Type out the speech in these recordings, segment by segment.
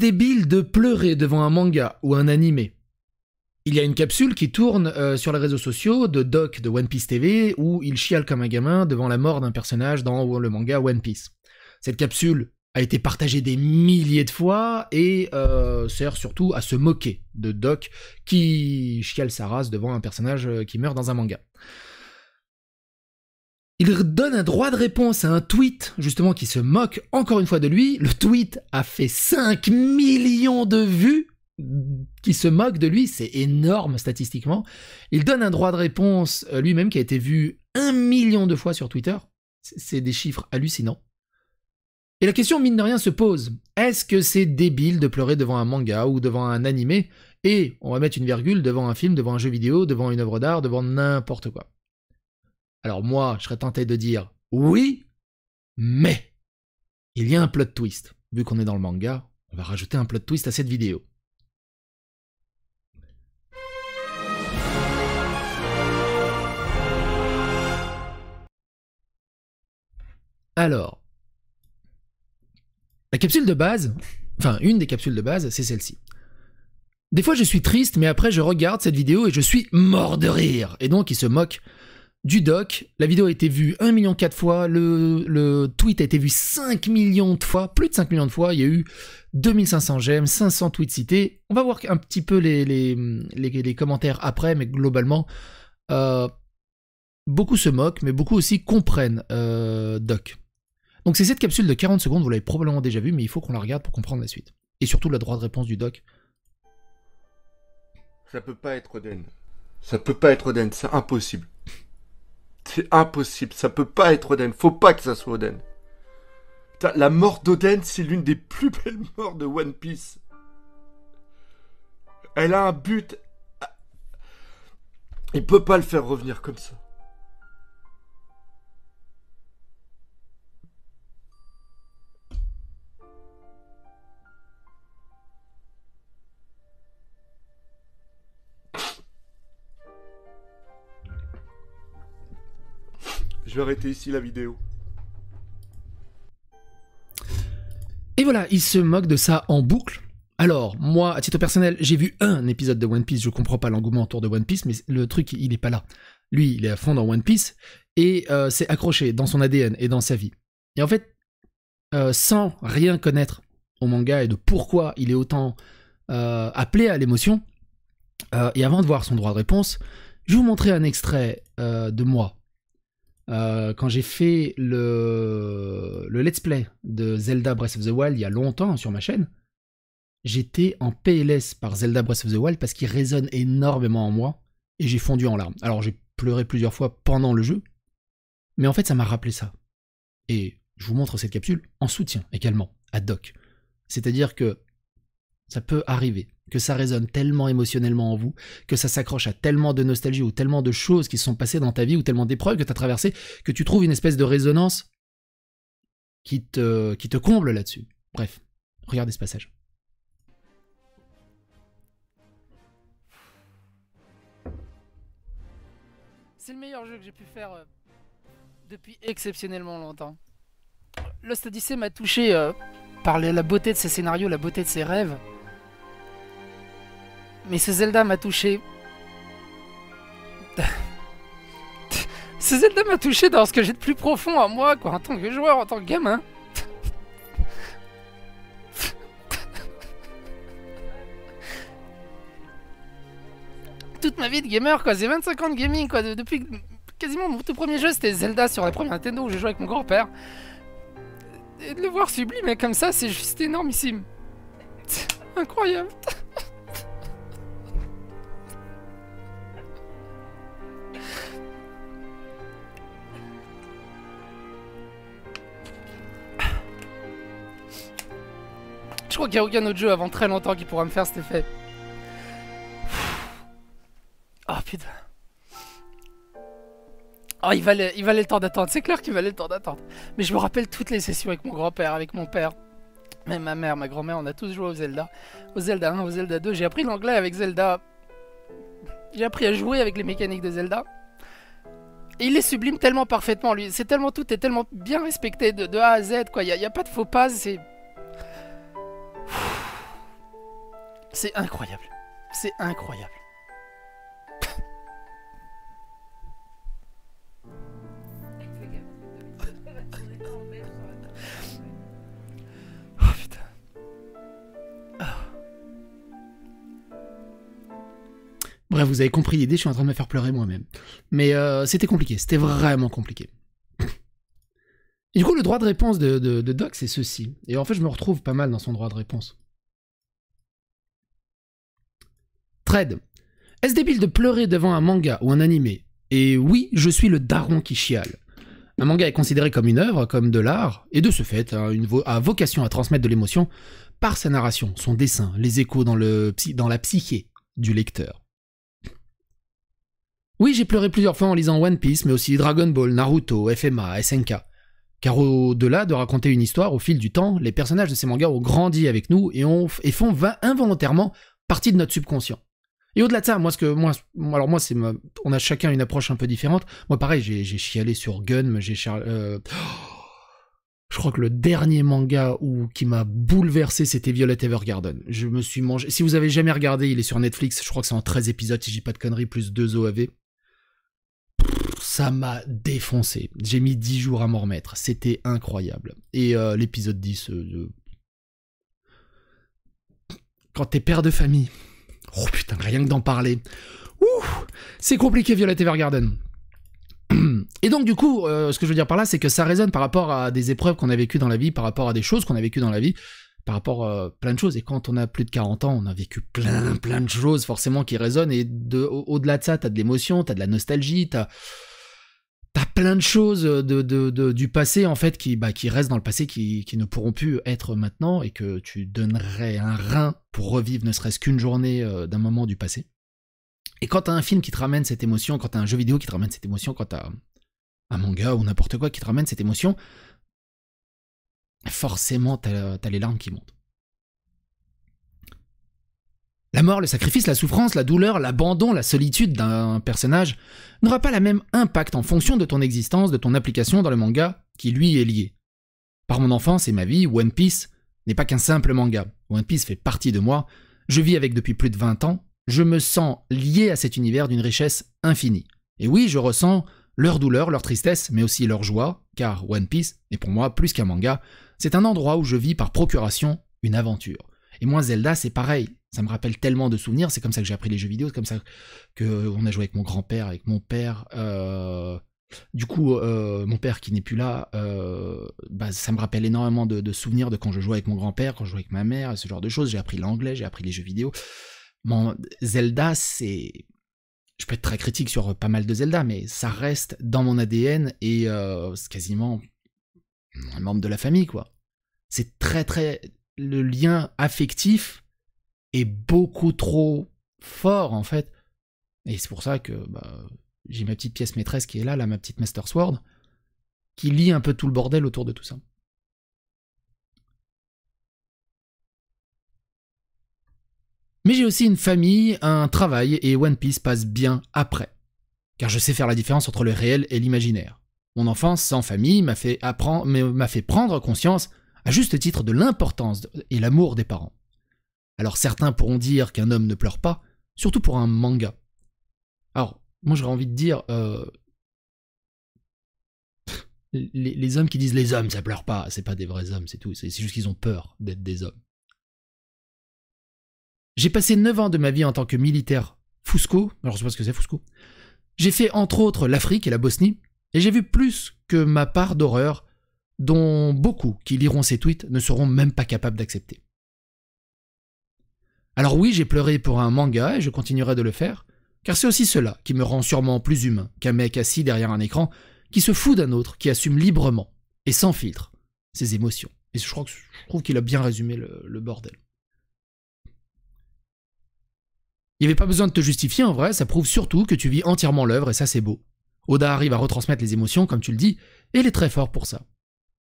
débile de pleurer devant un manga ou un animé Il y a une capsule qui tourne euh, sur les réseaux sociaux de Doc de One Piece TV où il chiale comme un gamin devant la mort d'un personnage dans le manga One Piece. Cette capsule a été partagée des milliers de fois et euh, sert surtout à se moquer de Doc qui chiale sa race devant un personnage euh, qui meurt dans un manga. Il donne un droit de réponse à un tweet, justement, qui se moque encore une fois de lui. Le tweet a fait 5 millions de vues qui se moque de lui, c'est énorme statistiquement. Il donne un droit de réponse euh, lui-même qui a été vu un million de fois sur Twitter. C'est des chiffres hallucinants. Et la question, mine de rien, se pose. Est-ce que c'est débile de pleurer devant un manga ou devant un animé et on va mettre une virgule devant un film, devant un jeu vidéo, devant une œuvre d'art, devant n'importe quoi? Alors moi, je serais tenté de dire oui, mais il y a un plot twist. Vu qu'on est dans le manga, on va rajouter un plot twist à cette vidéo. Alors, la capsule de base, enfin une des capsules de base, c'est celle-ci. Des fois je suis triste, mais après je regarde cette vidéo et je suis mort de rire. Et donc il se moque du doc. La vidéo a été vue 1 million 4 fois, le, tweet a été vu 5 millions de fois, plus de 5 millions de fois, il y a eu 2500 j'aime, 500 tweets cités. On va voir un petit peu les, commentaires après, mais globalement, euh, beaucoup se moquent, mais beaucoup aussi comprennent euh, Doc. Donc c'est cette capsule de 40 secondes, vous l'avez probablement déjà vue, mais il faut qu'on la regarde pour comprendre la suite. Et surtout la droite de réponse du Doc. Ça peut pas être Oden. Ça peut pas être Oden, c'est impossible. C'est impossible, ça peut pas être Oden, faut pas que ça soit Oden. La mort d'Oden, c'est l'une des plus belles morts de One Piece. Elle a un but. Il peut pas le faire revenir comme ça. Je vais arrêter ici la vidéo. Et voilà, il se moque de ça en boucle. Alors, moi, à titre personnel, j'ai vu un épisode de One Piece, je comprends pas l'engouement autour de One Piece, mais le truc, il est pas là. Lui, il est à fond dans One Piece, et euh, c'est accroché dans son ADN et dans sa vie. Et en fait, euh, sans rien connaître au manga et de pourquoi il est autant euh, appelé à l'émotion, et avant de voir son droit de réponse, je vais vous montrer un extrait de moi euh, quand j'ai fait le, le let's play de Zelda Breath of the Wild il y a longtemps sur ma chaîne, j'étais en PLS par Zelda Breath of the Wild parce qu'il résonne énormément en moi et j'ai fondu en larmes. Alors j'ai pleuré plusieurs fois pendant le jeu, mais en fait ça m'a rappelé ça. Et je vous montre cette capsule en soutien également à Doc. C'est-à-dire que ça peut arriver que ça résonne tellement émotionnellement en vous, que ça s'accroche à tellement de nostalgie ou tellement de choses qui se sont passées dans ta vie ou tellement d'épreuves que tu as traversées, que tu trouves une espèce de résonance qui te, qui te comble là-dessus. Bref, regardez ce passage. C'est le meilleur jeu que j'ai pu faire euh, depuis exceptionnellement longtemps. Lost Odyssey m'a touché euh, par la beauté de ses scénarios, la beauté de ses rêves. Mais ce Zelda m'a touché. ce Zelda m'a touché dans ce que j'ai de plus profond à moi, quoi, en tant que joueur, en tant que gamin. Toute ma vie de gamer, quoi, c'est 25 ans de gaming, quoi, depuis quasiment mon tout premier jeu, c'était Zelda sur la première Nintendo où j'ai joué avec mon grand-père. Et de le voir sublimer comme ça, c'est juste énormissime. Incroyable. Je crois qu'il n'y a aucun autre jeu avant très longtemps qui pourra me faire cet effet. Oh putain. Oh, il valait, il le temps d'attendre. C'est clair qu'il valait le temps d'attendre. Mais je me rappelle toutes les sessions avec mon grand-père, avec mon père. Même ma mère, ma grand-mère, on a tous joué au Zelda. Au Zelda 1, au Zelda 2. J'ai appris l'anglais avec Zelda. J'ai appris à jouer avec les mécaniques de Zelda. Et il les sublime tellement parfaitement, lui. C'est tellement tout est tellement bien respecté de, A à Z, quoi. Il n'y a, a, pas de faux pas, c'est... C'est incroyable. C'est incroyable. Oh putain. Bref, vous avez compris l'idée, je suis en train de me faire pleurer moi-même. Mais euh, c'était compliqué, c'était vraiment compliqué. Et du coup, le droit de réponse de, de, de Doc, c'est ceci. Et en fait, je me retrouve pas mal dans son droit de réponse. Trade. Est-ce débile de pleurer devant un manga ou un animé? Et oui, je suis le daron qui chiale. Un manga est considéré comme une œuvre, comme de l'art, et de ce fait, vo- a vocation à transmettre de l'émotion par sa narration, son dessin, les échos dans, la psyché du lecteur. Oui, j'ai pleuré plusieurs fois en lisant One Piece, mais aussi Dragon Ball, Naruto, FMA, SNK. Car au-delà de raconter une histoire, au fil du temps, les personnages de ces mangas ont grandi avec nous et, ont, et font involontairement partie de notre subconscient. Et au-delà de ça, moi, ce que moi, alors moi, c'est on a chacun une approche un peu différente. Moi, pareil, j'ai chialé sur Gun, j'ai char- euh, je crois que le dernier manga qui m'a bouleversé, c'était Violet Evergarden. Je me suis mangé. Si vous avez jamais regardé, il est sur Netflix. Je crois que c'est en 13 épisodes, si j'ai pas de conneries, plus 2 OAV. Ça m'a défoncé. J'ai mis 10 jours à m'en remettre. C'était incroyable. Et euh, l'épisode 10, euh, quand t'es père de famille. Oh putain, rien que d'en parler. C'est compliqué Violet Evergarden. Et donc du coup, euh, ce que je veux dire par là, c'est que ça résonne par rapport à des épreuves qu'on a vécues dans la vie, par rapport à des choses qu'on a vécues dans la vie, par rapport à plein de choses. Et quand on a plus de 40 ans, on a vécu plein, plein de choses forcément qui résonnent. Et de, au- au-delà de ça, t'as de l'émotion, t'as de la nostalgie, t'as t'as plein de choses de, de- du passé en fait qui, bah, qui restent dans le passé, qui, qui ne pourront plus être maintenant, et que tu donnerais un rein pour revivre ne serait-ce qu'une journée euh, d'un moment du passé. Et quand t'as un film qui te ramène cette émotion, quand t'as un jeu vidéo qui te ramène cette émotion, quand t'as un manga ou n'importe quoi qui te ramène cette émotion, forcément t'as t'as les larmes qui montent. La mort, le sacrifice, la souffrance, la douleur, l'abandon, la solitude d'un personnage n'aura pas la même impact en fonction de ton existence, de ton application dans le manga qui lui est lié. Par mon enfance et ma vie, One Piece n'est pas qu'un simple manga. One Piece fait partie de moi, je vis avec depuis plus de 20 ans, je me sens lié à cet univers d'une richesse infinie. Et oui, je ressens leur douleur, leur tristesse, mais aussi leur joie, car One Piece est pour moi plus qu'un manga, c'est un endroit où je vis par procuration une aventure. Et moi, Zelda, c'est pareil. Ça me rappelle tellement de souvenirs. C'est comme ça que j'ai appris les jeux vidéo. C'est comme ça que on a joué avec mon grand-père, avec mon père. euh, Du coup, euh, mon père qui n'est plus là, euh, bah, ça me rappelle énormément de, souvenirs de quand je jouais avec mon grand-père, quand je jouais avec ma mère, ce genre de choses. J'ai appris l'anglais, j'ai appris les jeux vidéo. Mon Zelda, c'est je peux être très critique sur pas mal de Zelda, mais ça reste dans mon ADN et euh, c'est quasiment un membre de la famille, quoi. C'est très très le lien affectif est beaucoup trop fort en fait, et c'est pour ça que bah, j'ai ma petite pièce maîtresse qui est là, là ma petite Master Sword, qui lie un peu tout le bordel autour de tout ça. Mais j'ai aussi une famille, un travail, et One Piece passe bien après. Car je sais faire la différence entre le réel et l'imaginaire. Mon enfance sans famille m'a fait, m'a fait prendre conscience, à juste titre, de l'importance et l'amour des parents. Alors certains pourront dire qu'un homme ne pleure pas, surtout pour un manga. Alors, moi j'aurais envie de dire, euh, les, les hommes qui disent les hommes ça pleure pas, c'est pas des vrais hommes, c'est tout, c'est juste qu'ils ont peur d'être des hommes. J'ai passé 9 ans de ma vie en tant que militaire Fusco, alors je sais pas ce que c'est Fusco. J'ai fait entre autres l'Afrique et la Bosnie, et j'ai vu plus que ma part d'horreur dont beaucoup qui liront ces tweets ne seront même pas capables d'accepter. Alors oui, j'ai pleuré pour un manga et je continuerai de le faire, car c'est aussi cela qui me rend sûrement plus humain qu'un mec assis derrière un écran qui se fout d'un autre, qui assume librement et sans filtre ses émotions. Et je, crois que, je trouve qu'il a bien résumé le, bordel. Il n'y avait pas besoin de te justifier en vrai, ça prouve surtout que tu vis entièrement l'œuvre et ça c'est beau. Oda arrive à retransmettre les émotions comme tu le dis, et il est très fort pour ça.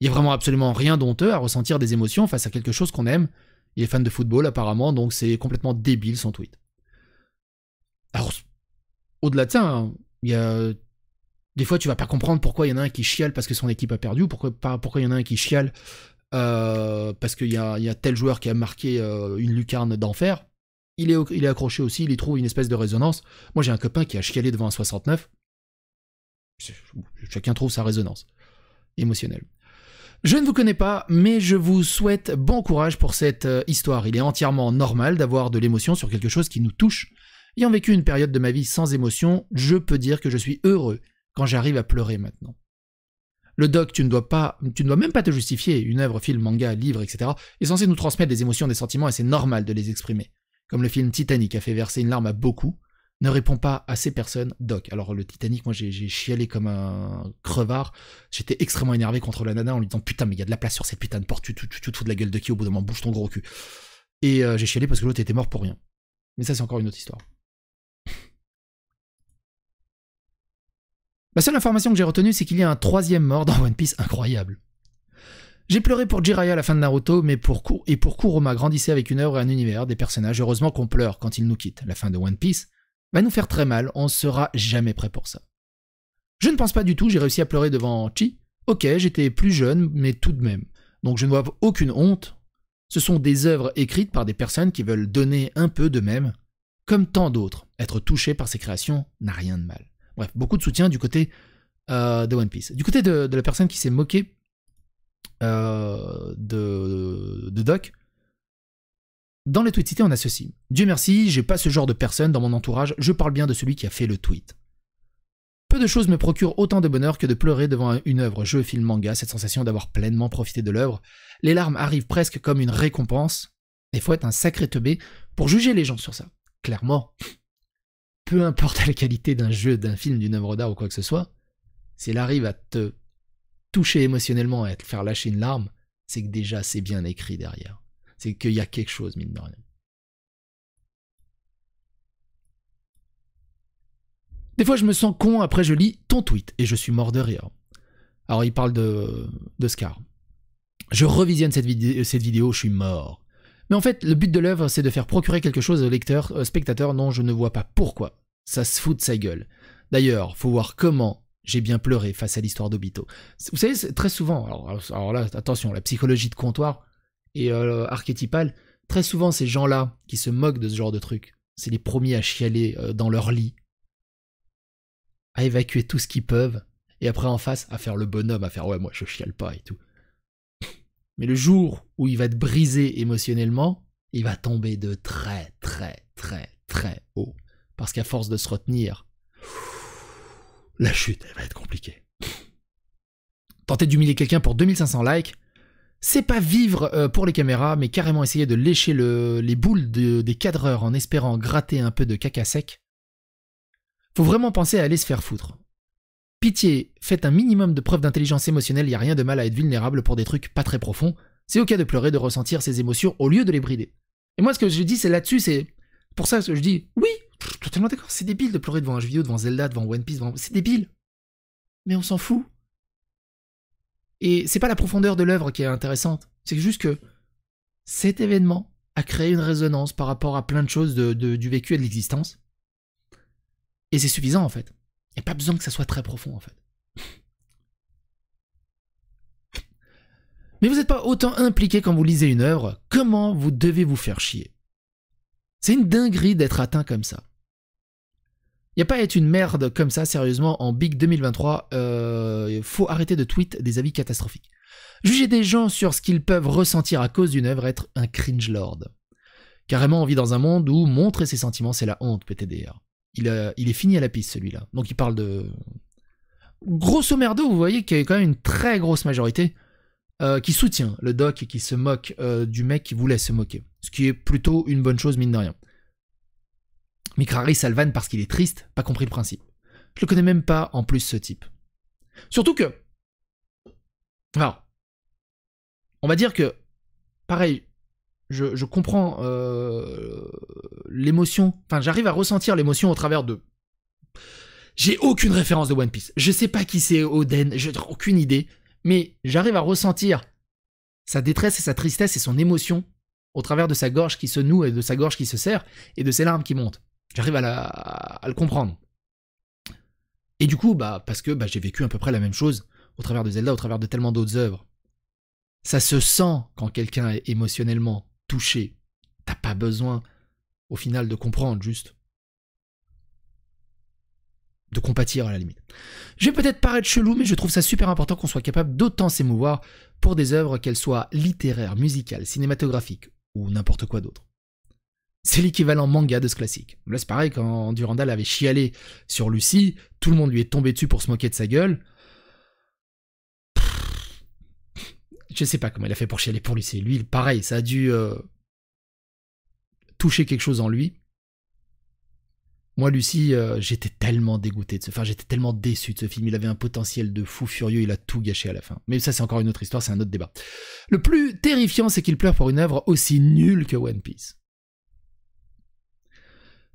Il n'y a vraiment absolument rien d'honteux à ressentir des émotions face à quelque chose qu'on aime. Il est fan de football apparemment, donc c'est complètement débile son tweet. Alors, au-delà de ça, hein, y a... Des fois tu vas pas comprendre pourquoi il y en a un qui chiale parce que son équipe a perdu, ou pourquoi, il y en a un qui chiale euh, parce qu'il y y a tel joueur qui a marqué euh, une lucarne d'enfer. il est, il est accroché aussi, il y trouve une espèce de résonance. Moi, j'ai un copain qui a chialé devant un 69. Chacun trouve sa résonance émotionnelle. Je ne vous connais pas, mais je vous souhaite bon courage pour cette euh, histoire. Il est entièrement normal d'avoir de l'émotion sur quelque chose qui nous touche. Ayant vécu une période de ma vie sans émotion, je peux dire que je suis heureux quand j'arrive à pleurer maintenant. Le doc, tu ne dois pas, tu ne dois même pas te justifier. Une œuvre, film, manga, livre, etc. est censé nous transmettre des émotions, des sentiments, et c'est normal de les exprimer. Comme le film Titanic a fait verser une larme à beaucoup, ne réponds pas à ces personnes, Doc. Alors le Titanic, moi j'ai chialé comme un crevard. J'étais extrêmement énervé contre la nana en lui disant putain mais il y a de la place sur cette putain de porte, tu, te fous de la gueule de qui au bout d'un moment, bouge ton gros cul. Et euh, j'ai chialé parce que l'autre était mort pour rien. Mais ça c'est encore une autre histoire. La seule information que j'ai retenue, c'est qu'il y a un troisième mort dans One Piece incroyable. J'ai pleuré pour Jiraiya à la fin de Naruto, mais pour et pour Kuroma grandissait avec une œuvre et un univers, des personnages. Heureusement qu'on pleure quand ils nous quittent. La fin de One Piece va nous faire très mal, on sera jamais prêt pour ça. Je ne pense pas du tout, j'ai réussi à pleurer devant Chi. Ok, j'étais plus jeune, mais tout de même. Donc je ne vois aucune honte. Ce sont des œuvres écrites par des personnes qui veulent donner un peu d'eux-mêmes, comme tant d'autres. Être touché par ces créations n'a rien de mal. Bref, beaucoup de soutien du côté euh, de One Piece. Du côté de, la personne qui s'est moquée euh, de, de Doc, dans les tweets cités, on a ceci. Dieu merci, j'ai pas ce genre de personne dans mon entourage, je parle bien de celui qui a fait le tweet. Peu de choses me procurent autant de bonheur que de pleurer devant une œuvre, jeu, film, manga, cette sensation d'avoir pleinement profité de l'œuvre. Les larmes arrivent presque comme une récompense. Il faut être un sacré teubé pour juger les gens sur ça. Clairement, peu importe la qualité d'un jeu, d'un film, d'une œuvre d'art ou quoi que ce soit, s'il arrive à te toucher émotionnellement et à te faire lâcher une larme, c'est que déjà c'est bien écrit derrière c'est qu'il y a quelque chose, mine de rien. Des fois, je me sens con, après je lis ton tweet et je suis mort de rire. Alors, il parle de, de Scar. Je revisionne cette, vidéo, je suis mort. Mais en fait, le but de l'œuvre, c'est de faire procurer quelque chose au lecteur, au spectateur, non, je ne vois pas pourquoi. Ça se fout de sa gueule. D'ailleurs, faut voir comment j'ai bien pleuré face à l'histoire d'Obito. Vous savez, très souvent, alors, là, attention, la psychologie de comptoir, et euh, archétypal, très souvent ces gens-là qui se moquent de ce genre de truc, c'est les premiers à chialer euh, dans leur lit, à évacuer tout ce qu'ils peuvent, et après en face à faire le bonhomme, à faire ouais moi je chiale pas et tout. Mais le jour où il va te briser émotionnellement, il va tomber de très très très très haut. Parce qu'à force de se retenir, la chute, elle va être compliquée. Tenter d'humilier quelqu'un pour 2500 likes, c'est pas vivre euh, pour les caméras, mais carrément essayer de lécher les boules des cadreurs en espérant gratter un peu de caca sec. Faut vraiment penser à aller se faire foutre. Pitié, faites un minimum de preuve d'intelligence émotionnelle, y a rien de mal à être vulnérable pour des trucs pas très profonds. C'est ok de pleurer, de ressentir ses émotions au lieu de les brider. Et moi, ce que je dis, c'est là-dessus, c'est pour ça que je dis oui, totalement d'accord, c'est débile de pleurer devant un jeu vidéo, devant Zelda, devant One Piece, c'est débile. Mais on s'en fout. Et c'est pas la profondeur de l'œuvre qui est intéressante, c'est juste que cet événement a créé une résonance par rapport à plein de choses du vécu et de l'existence. Et c'est suffisant en fait. Il n'y a pas besoin que ça soit très profond en fait. Mais vous n'êtes pas autant impliqué quand vous lisez une œuvre, comment vous devez vous faire chier? C'est une dinguerie d'être atteint comme ça. Il a pas à être une merde comme ça, sérieusement, en Big 2023. Il euh, faut arrêter de tweet des avis catastrophiques. Juger des gens sur ce qu'ils peuvent ressentir à cause d'une œuvre, être un cringe lord. Carrément, on vit dans un monde où montrer ses sentiments, c'est la honte, PTDR. Il, il est fini à la piste, celui-là. Donc il parle de... Grosso merdo, vous voyez qu'il y a quand même une très grosse majorité euh, qui soutient le doc et qui se moque euh, du mec qui voulait se moquer. Ce qui est plutôt une bonne chose, mine de rien. Mikrari Salvan parce qu'il est triste, pas compris le principe. Je le connais même pas en plus ce type. Surtout que. Alors. On va dire que. Pareil, je, comprends euh, l'émotion. Enfin, j'arrive à ressentir l'émotion au travers de. J'ai aucune référence de One Piece. Je sais pas qui c'est Oden, j'ai aucune idée. Mais j'arrive à ressentir sa détresse et sa tristesse et son émotion au travers de sa gorge qui se noue et de sa gorge qui se serre et de ses larmes qui montent. J'arrive à, le comprendre. Et du coup, bah, parce que bah, j'ai vécu à peu près la même chose au travers de Zelda, au travers de tellement d'autres œuvres. Ça se sent quand quelqu'un est émotionnellement touché. T'as pas besoin au final, de comprendre juste. De compatir à la limite. Je vais peut-être paraître chelou, mais je trouve ça super important qu'on soit capable d'autant s'émouvoir pour des œuvres, qu'elles soient littéraires, musicales, cinématographiques ou n'importe quoi d'autre. C'est l'équivalent manga de ce classique. Là, c'est pareil, quand Durandal avait chialé sur Lucie, tout le monde lui est tombé dessus pour se moquer de sa gueule. Je sais pas comment il a fait pour chialer pour Lucie. Lui, pareil, ça a dû euh, toucher quelque chose en lui. Moi, Lucie, euh, j'étais tellement dégoûté de ce film, j'étais tellement déçu de ce film. Il avait un potentiel de fou furieux, il a tout gâché à la fin. Mais ça, c'est encore une autre histoire, c'est un autre débat. Le plus terrifiant, c'est qu'il pleure pour une œuvre aussi nulle que One Piece.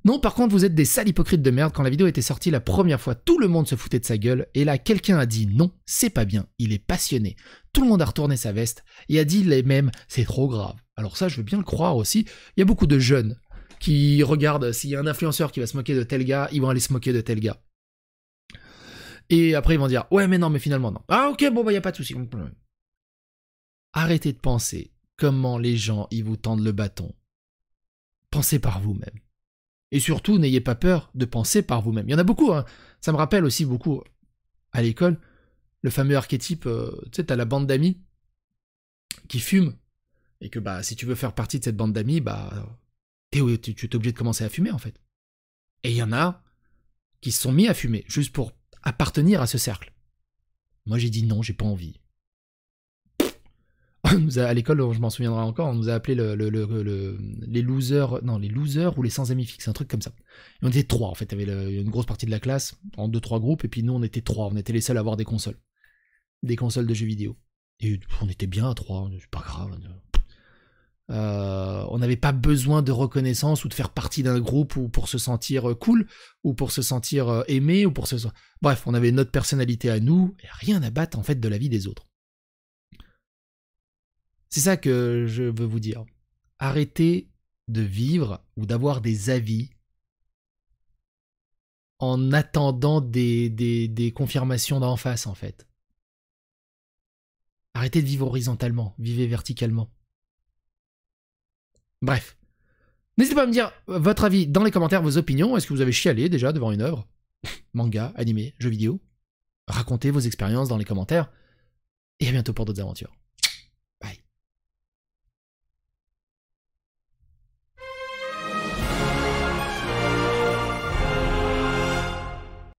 Non, par contre, vous êtes des sales hypocrites de merde. Quand la vidéo était sortie la première fois, tout le monde se foutait de sa gueule. Et là, quelqu'un a dit non, c'est pas bien. Il est passionné. Tout le monde a retourné sa veste et a dit les mêmes, c'est trop grave. Alors ça, je veux bien le croire aussi. Il y a beaucoup de jeunes qui regardent s'il y a un influenceur qui va se moquer de tel gars, ils vont aller se moquer de tel gars. Et après, ils vont dire ouais, mais non, mais finalement non. Ah ok, bon bah y a pas de souci. Arrêtez de penser comment les gens ils vous tendent le bâton. Pensez par vous-même. Et surtout, n'ayez pas peur de penser par vous-même. Il y en a beaucoup, hein. ça me rappelle aussi beaucoup à l'école, le fameux archétype, euh, tu sais, t'as la bande d'amis qui fument, et que bah si tu veux faire partie de cette bande d'amis, bah tu, tu es obligé de commencer à fumer en fait. Et il y en a qui se sont mis à fumer, juste pour appartenir à ce cercle. Moi j'ai dit non, j'ai pas envie. à l'école, je m'en souviendrai encore, on nous a appelé les losers, non, les losers ou les sans amis fixes, un truc comme ça. On était trois, en fait, il y avait une grosse partie de la classe, en deux, trois groupes, et puis nous, on était trois, on était les seuls à avoir des consoles. Des consoles de jeux vidéo. Et on était bien à trois, c'est pas grave. Euh, on n'avait pas besoin de reconnaissance ou de faire partie d'un groupe ou pour se sentir cool ou pour se sentir euh, aimé ou pour se bref on avait notre personnalité à nous et rien à battre en fait de la vie des autres c'est ça que je veux vous dire. Arrêtez de vivre ou d'avoir des avis en attendant des, confirmations d'en face, en fait. Arrêtez de vivre horizontalement, vivez verticalement. Bref. N'hésitez pas à me dire votre avis dans les commentaires, vos opinions. Est-ce que vous avez chialé déjà devant une œuvre? Manga, animé, jeu vidéo? Racontez vos expériences dans les commentaires. Et à bientôt pour d'autres aventures.